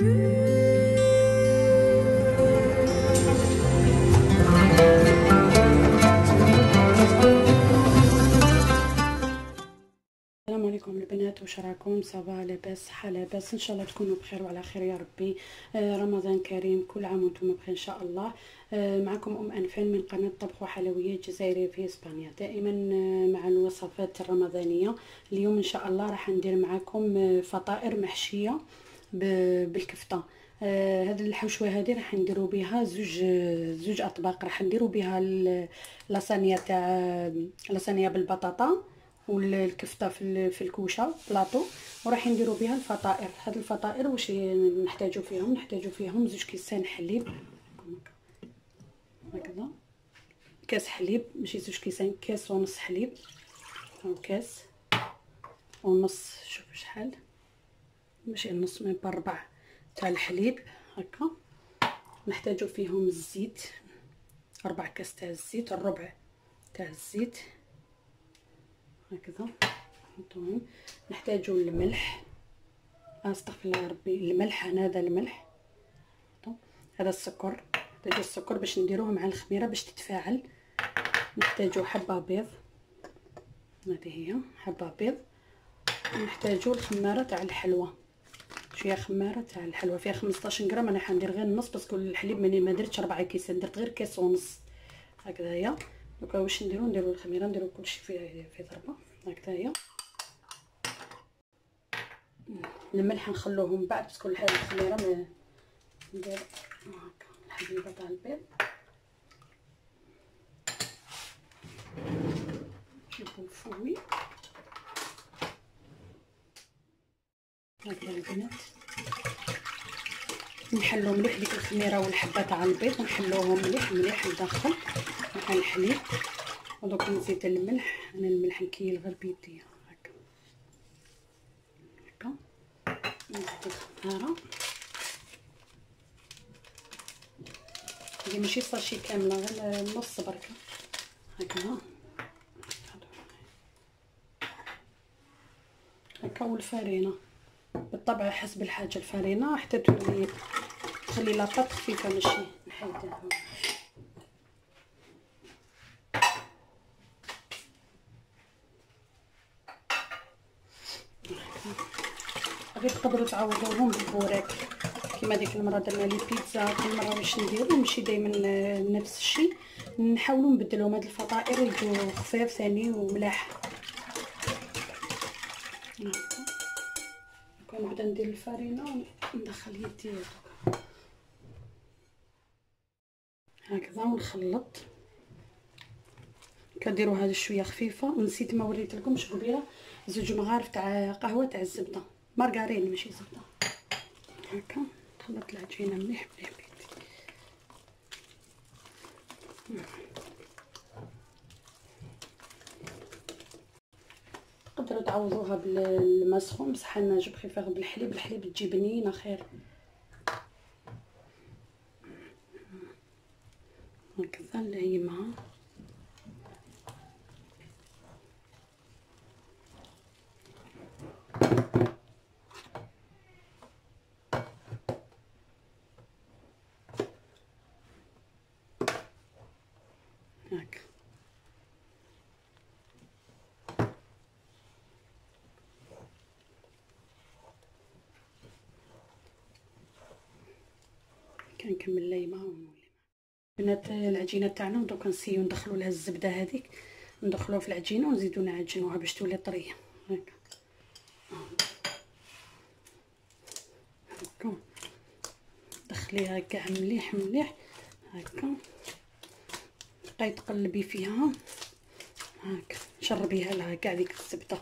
السلام عليكم البنات واش راكم لاباس صحه لاباس. إن شاء الله تكونوا بخير وعلى خير يا ربي. آه رمضان كريم كل عام وأنتم بخير إن شاء الله. آه معكم أم أنفان من قناة طبخ وحلويات جزائرية في إسبانيا. دائما آه مع الوصفات الرمضانية. اليوم إن شاء الله راح ندير معكم آه فطائر محشية. بالكفتة. آه هذه الحشوه هذه راح نديروا بها زوج زوج أطباق. راح نديروا بها لاصانيه تاع لاصانيه بالبطاطا والكفتة في في الكوشة بلاطو. وراح نديروا بها الفطائر. هاد الفطائر واش نحتاجو فيهم؟ نحتاجو فيهم زوج كيسان حليب. هكذا. كاس حليب. ماشي زوج كيسان كاس ونص حليب. هاو كاس ونص. شوف شحال. ماشي نص من بربع تاع الحليب هكا. نحتاجو فيهم الزيت ربع كاس تاع الزيت الربع تاع الزيت. هكذا. نحطوهم نحتاجو الملح. أستغفر الله ربي الملح هذا الملح. هذا السكر. نحتاجو السكر باش نديروه مع الخميرة باش تتفاعل. نحتاجو حبة بيض. هذه هي حبة بيض. نحتاجو الخمارة تاع الحلوة. شوية خمارة تاع الحلوه فيها 15 غرام. أنا حندير غير النص parce que الحليب ماني ما درتش ربعة كيسان درت غير كاس ونص. هكذا هي دوكا واش نديرو؟ نديرو الخميرة نديرو كلشي في في ضربة. هكذا هي الملح نخلوه من بعد parce que الخميرة ما ندير. هكا الحبة تاع البيض. نجيبو ال fouet. هكذا البنات نحلو مليح ديك الخميرة والحبة تاع البيض نحلوهم مليح مليح لداخل مع الحليب ودوك نزيد الملح أنا الملح نكيل غير بيديا هكا. هكا. نزيد الخماره هذه ماشي صاشي كاملة غير نص بركة. هكا. هكا والفرينة. بالطبع حسب الحاجة الفرينة حتى تولي تخلي لاطاط خفيفه ماشي نحيدها غير تقدروا تعوضوهم بالبوراك كيما ديك المرة درنا لي بيتزا كل مرة واش نديرو ماشي دائما نفس الشيء نحاولوا نبدلوهم هاد الفطائر يجوا خفاف ثاني وملاح. كنبدا ندير الفرينة وندخل يدي هكذا ونخلط. كديروا هذا شوية خفيفة. ونسيت ما وريت لكمش قبيله زوج مغارف تاع قهوة تاع الزبدة. مارغرين ماشي زبدة. هكا. نخلط العجينة مليح مليح بيدي تقدروا تعوضوها بالماء سخون بصح أنا je préfère بالحليب الحليب تجي بنينه خير. هكذا الليمه هكا كنكمل الليمه ونولي بنات العجينة تاعنا دوكا نسيو ندخلو لها الزبدة هذيك. ندخلوها في العجينة ونزيدو نعجنوها باش تولي طرية. هكا. هكا. دخليها كاع مليح مليح. هكا. بقاي تقلبي فيها. هاك شربيها لها كاع ديك الزبدة.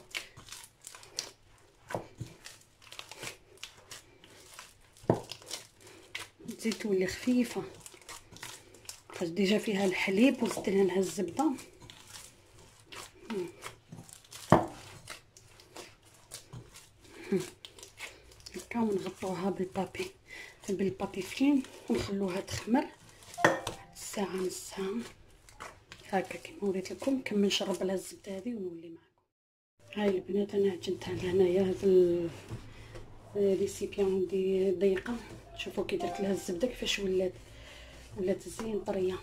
تزيد تولي خفيفة. خاص ديجا فيها الحليب وزدنا لها الزبدة. هكا ونغطوها بالبابي بالبابي فين ونخلوها تخمر ساعة نص ساعة. هكا كيما وريت لكم نكمل نشرب لها الزبدة هذه ونولي معكم. هاي البنات أنا عجنتها لهنايا هذا ريسيبيون دي ضيقة. شوفوا كي درت لها الزبدة كيفاش ولات. ولات زين طرية.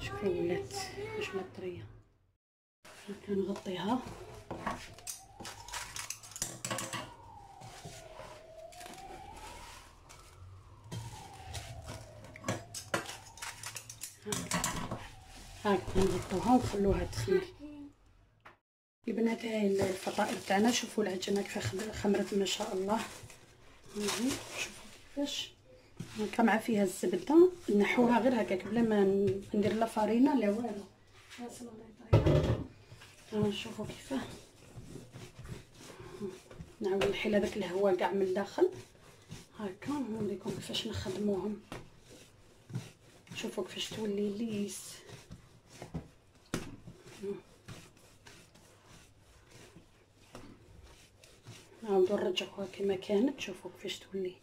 شوفوا ولات كيفاش ولات طرية. كنغطيها. هاك نغطوها ونخلوها تخمر. البنات هاي الفطائر تاعنا. شوفوا العجينه كيف خمرت ما شاء الله. شوفوا كيفاش. هكا مع فيها الزبدة. نحوها غير هكاك بلا ما ندير لا فارينة لا والو. ها شوفوا كيفاه. نعاود نحيل هذاك الهواء كاع من الداخل. هكا نوريكم كيفاش نخدموهم. شوفوا كيفاش تولي ليس. نعاودو نرجعوها كما كانت شوفوا كيفاش تولي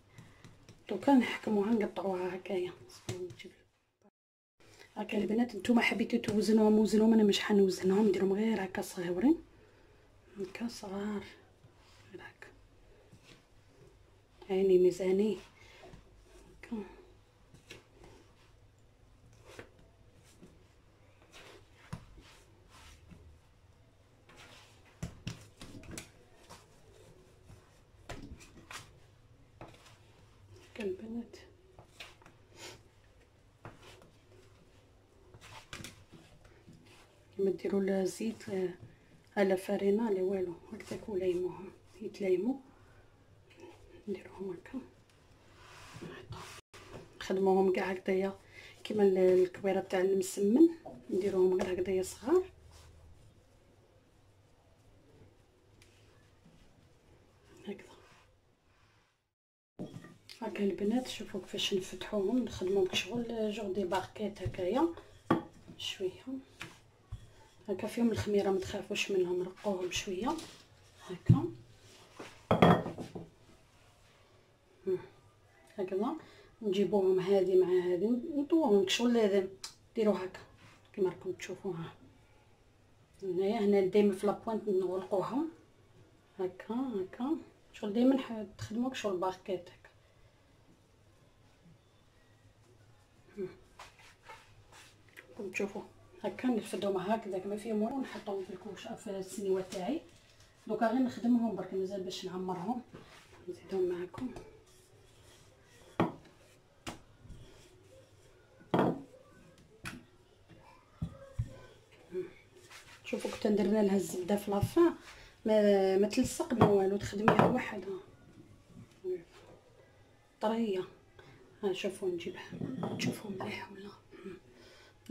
دوكا نحكموها نقطعوها هكايا. هكا البنات نتوما حبيتو توزنوهم وزنوهم أنا مش حنوزنهم نديرهم غير هكا صغيورين هكا صغار. هكا عيني ميزاني هكا البنات. ما ديروا لا زيت لا فارينه لا والو. هكذاك ولايموهم يتلايموا نديروهم هكا. نخدموهم كاع هكذايا كيما الكبيرة تاع المسمن. نديروهم غير هكذايا صغار هكذا هكا البنات شوفوا كيفاش نفتحوهم نخدموهم كشغل جوغ دي باركيت هكايا شوية. هكا فيهم الخميرة ما تخافوش منهم رقوهم شوية. هكا. هكذا. نجيبوهم هذه مع هذه نطوهم كشغل لازم ديروا هكا كما راكم تشوفوها هنايا هنا دايما في la pointe نغلقوها. هكا هكا. شغل دايما تخدموا كشغل barquettes. راكم تشوفوا. هكا نفردهم هكذا كما فيهم ورا ونحطهم في الكوش في السنيوه تاعي. دوكا غير نخدمهم برك مازال باش نعمرهم. نزيدهم معكم شوفوا كنت درنا لها الزبدة في لافان. ما ما تلصق ما والو تخدميها وحدها. طرية. ها شوفوا نجيبها. تشوفوا مليح ولا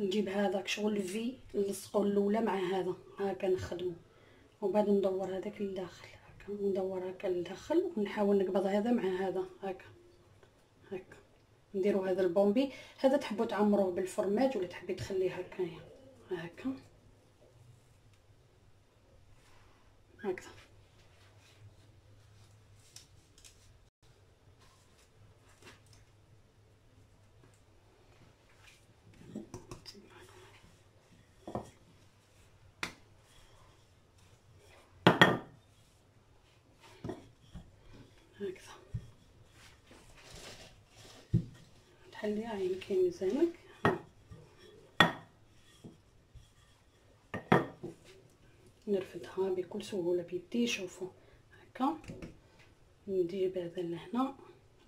نجيب هذاك شغل في نلصقو الأولى مع هذا. هكا نخدمو. وبعد ندور هذاك لداخل. هكا ندور هكا لداخل ونحاول نقبض هذا مع هذا. هكا هكا نديرو هذا البومبي. هذا تحبوا تعمروه بالفرماج ولا تحبي تخليه هكايا؟ هكا هكذا هكذا. تحليها يمكن ميزانك نرفدها بكل سهولة. بيدي شوفوا هكا. نجيب هذا لهنا.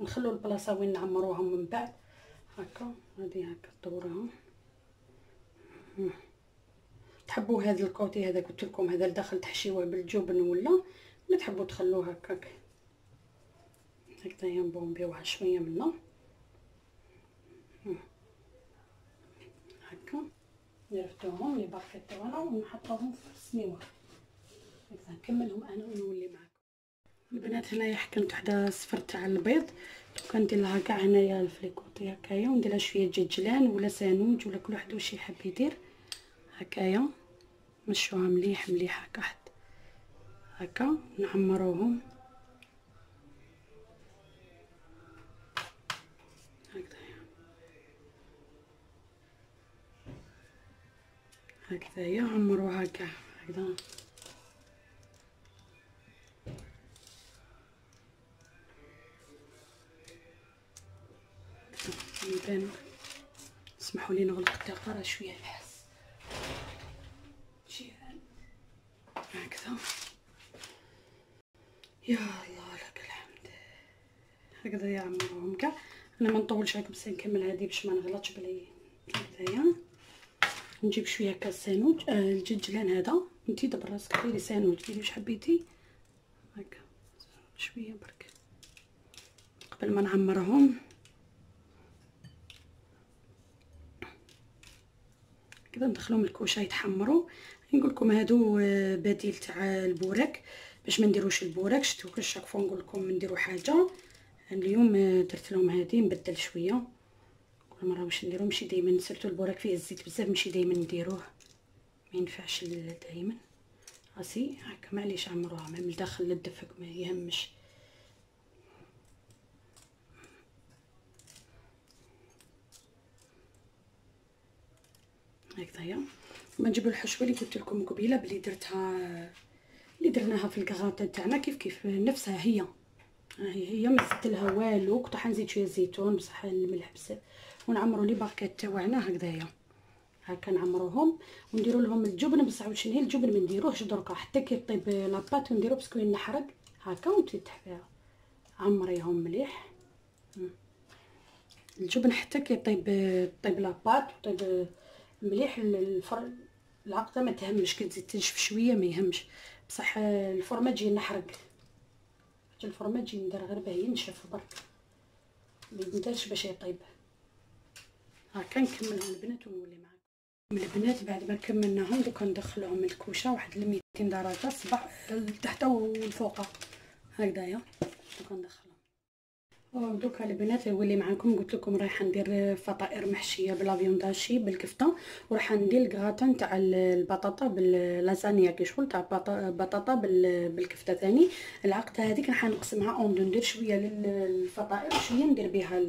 نخلو البلاصة وين نعمروهم من بعد. هكا. هذه هكا دورهم تحبوا هذا الكوتي هذا قلت لكم هذا لداخل تحشيوه بالجبن ولا؟ ولا تحبوا تخلوه هكاك. هكذايا نبومبيوها شوية منا. هكا. نرفدوهم لي باكيت تاعنا ونحطوهم في السنيوه هكذا نكملهم أنا ونولي معكم البنات هنايا حكمت وحدة صفر تاع البيض. دوكا ندير لها كاع هنايا الفريكوطي هكايا وندير لها شوية ججلان ولا سانوج ولا كل واحد واش يحب يدير. هكايا. نمشوها مليح مليح هكا حد. هكا. نعمروهم. هكذايا عمروها كاع هكذا يبان اسمحوا لي نغلق الدقه راه شوية الحس. جيران هكذا. يا الله لك الحمد. هكذا عمرو كاع. أنا ما نطولش عليكم بس نكمل هذه باش ما نغلطش بلي. هكذايا نجيب شوية هكا السانوج آه الجلجلان هذا. انتي دبر راسك ديري سانوج ديري واش حبيتي. هكا شوية برك. قبل ما نعمرهم. كذا ندخلهم الكوشة يتحمروا. نقول لكم هادو آه، بديل تاع البوراك باش ما نديروش البوراك شتو كل chaque نقول لكم نديروا حاجة. اليوم آه، درت لهم هذه نبدل شوية. كل مرة باش نديرو ماشي دائما surtout البوراك فيه الزيت بزاف ماشي دائما نديروه. ما ينفعش دائما راسي هكا معليش عمروها من الداخل للدفك ما يهمش. هكذايا. ما نجيبو الحشوة اللي قلت لكم قبيلة بلي درتها اللي درناها في الكغاطه تاعنا كيف كيف؟ نفسها هي. هي هي ما زدت لها والو كنت حنزيد شوية زيتون بصح الملح بزاف. ونعمروا لي باكيت تاعنا هكذايا. هكا نعمروهم ونديروا لهم الجبن بصح واش هي الجبن ما نديروهش دركا حتى كي طيب la pâte ونديرو parce que ينحرق هكا وتفتح فيها عمريهم مليح. الجبن حتى كي طيب la pâte وطيب مليح الفر العقدة ما تهمش كي تزيد تنشف شوية ما يهمش. بصح الفرماج نحرق. الفرماج ندير غير باه ينشف برك. ما نديرش باش يطيب. هاكا نكملهم البنات ونولي معاكم البنات بعد ما كملناهم دوكا ندخلهم الكوشة واحد 200 درجة صباح لتحت والفوق. هكذايا. دوكا ندخل دوكا البنات نولي معاكم قلت لكم رايحة ندير فطائر محشية ب la viande hachée بالكفتة وراح ندير الكغاتان تاع البطاطا باللازانيا كي شغل تاع بطاطا بالكفتة ثاني. العقده هذيك راح نقسمها اون ندير شوية للفطائر وشويه ندير بها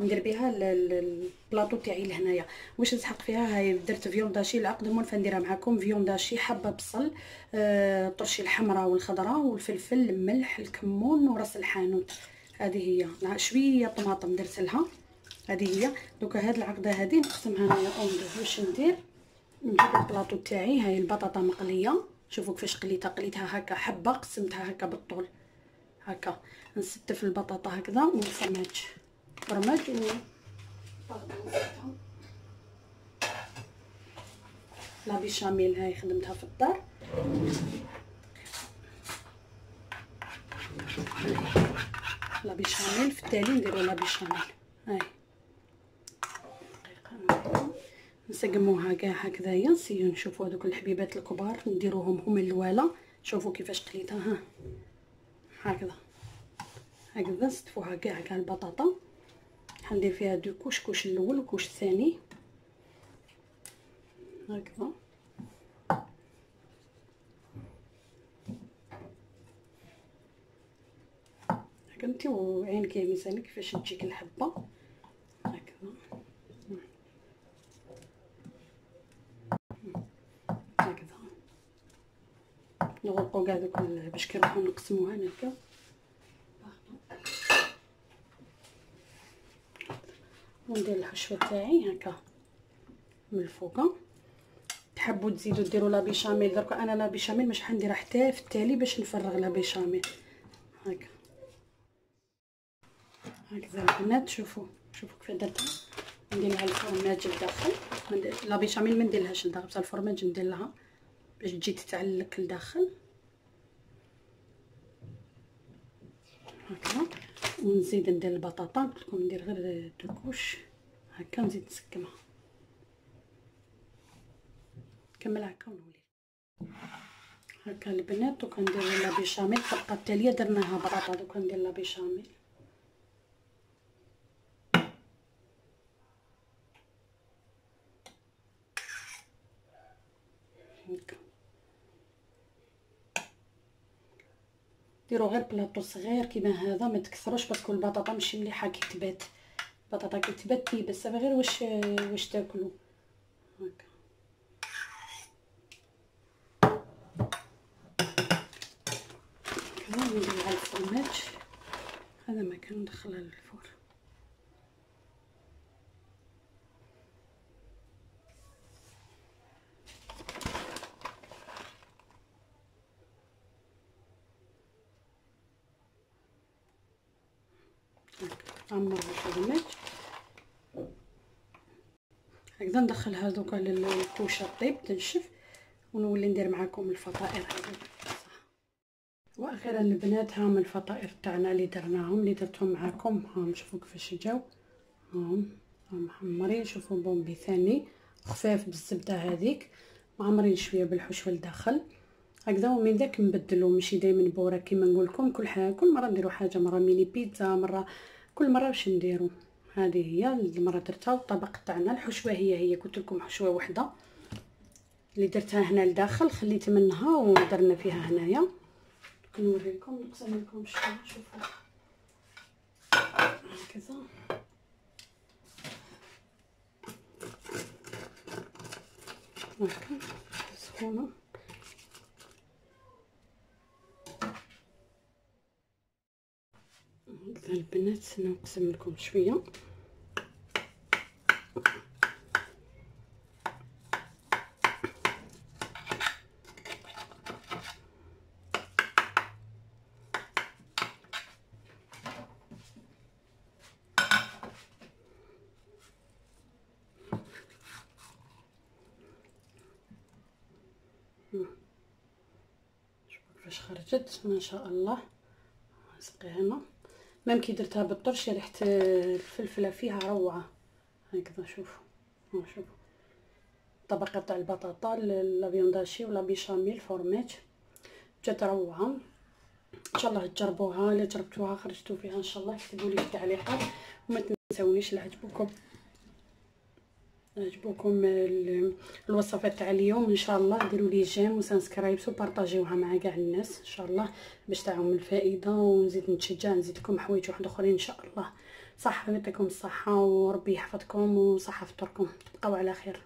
ندير بها البلاطو تاعي لهنايا. واش نسحق فيها؟ هاي درت viande hachée العقد مول فنديرها معكم viande hachée حبة بصل آه طرشي الحمراء والخضراء والفلفل الملح الكمون ورأس الحانوت. هذه هي. شوية طماطم درت لها. هذه هي. دوكا هاد العقدة هذه نقسمها انايا en deux واش ندير؟ نجيب البلاطو تاعي. هاي البطاطا مقلية. شوفوا كيفاش قليتها. قليتها هكا حبة قسمتها هكا بالطول. هكا. نستف البطاطا هكذا فرماج و لا بيشاميل هاي خدمتها في الدار لا بيشاميل في التالي نديرو لا بيشاميل هاي نسقموها كاع هكذايا نسيو نشوفوا هذوك الحبيبات الكبار نديروهم هما الوالا شوفوا كيفاش قليتها ها هكذا هكذا نستفوها كاع كاع البطاطا حندير فيها deux couches couche الأول و couche الثاني. هكذا. كنتي وعينك يا ميزانك كيفاش تجيك الحبه هكذا. هكذا. نغلقو كاع دوك باش كنروحو نقسموها هكا وندير الحشوه تاعي هكا من الفوق. تحبوا تزيدوا ديروا لا بيشاميل. دركا أنا لا بيشاميل مش حندير حتى في التالي باش نفرغ لا بيشاميل. هكا. هكذا البنات شوفوا. شوفوا كيف درتها. ندير لها الفرماج لداخل. لا بيشاميل ما نديرلهاش لداخل. بصح الفرماج ندير لها باش تجي تتعلق لداخل. هكذا. ونزيد ندير البطاطا قلت لكم ندير غير دوكوش هكا نزيد نسكمها. نكمل هكا ونولي. هكا البنات دوكا ندير la béchamel الطبقة التالية درناها بطاطا دوكا ندير la béchamel هكا ديروا غير بلاطو صغير كيما هذا ما تكثروش parce que البطاطا ماشي مليحة كي تبات. البطاطا كي تبات بس غير واش واش تاكلوا هكا. كذا ندير على الفرماج. هذا ما ندخلها عمر الفرماج هكذا ندخل هذوك للكوشة طيب تنشف ونولي ندير معاكم الفطائر وأخيرا البنات هاهم الفطائر تاعنا اللي درناهم اللي درتهم معاكم. هاهم شوفوا كيفاش جاو. هاهم محمرين شوفوا بومبي ثاني خفاف بالزبدة هذيك معمرين شوية بالحشوه لداخل هكذا ومن ذاك نبدلو ماشي دائما بورا كيما نقول لكم كل حاجة كل مرة نديرو حاجة مرة ميني بيتزا مرة كل مرة واش نديرو؟ هذه هي المرة درتها الطبق تاعنا الحشوة هي هي قلت لكم حشوة وحدة. اللي درتها هنا لداخل خليت منها ودرنا فيها هنايا. نوريكم نقسم لكم شوية شوفوا. هكذا. هكا سخونة هكذا البنات نقسم لكم شوية. شوفوا كيفاش خرجت ما شاء الله. سقي هنا même كي درتها بالطرش ريحة الفلفلة فيها روعة. هكذا شوفوا. شوفوا. الطبقه تاع البطاطا la viande hachée و la béchamel fromage جات روعة. إن شاء الله تجربوها. إلا جربتوها خرجتوا فيها إن شاء الله. اكتبوا لي في التعليقات وما تنسونيش لا عجبكم عجبوكم الوصفات تاع اليوم. إن شاء الله ديروا لي جيم وسانسكرايب وبارطاجيوها مع كاع الناس إن شاء الله باش تعاون الفائدة. ونزيد نتشجع نزيد لكم حوايج واحد آخرين إن شاء الله. صحة يعطيكم الصحة وربي يحفظكم وصحة فطوركم تبقاو على خير.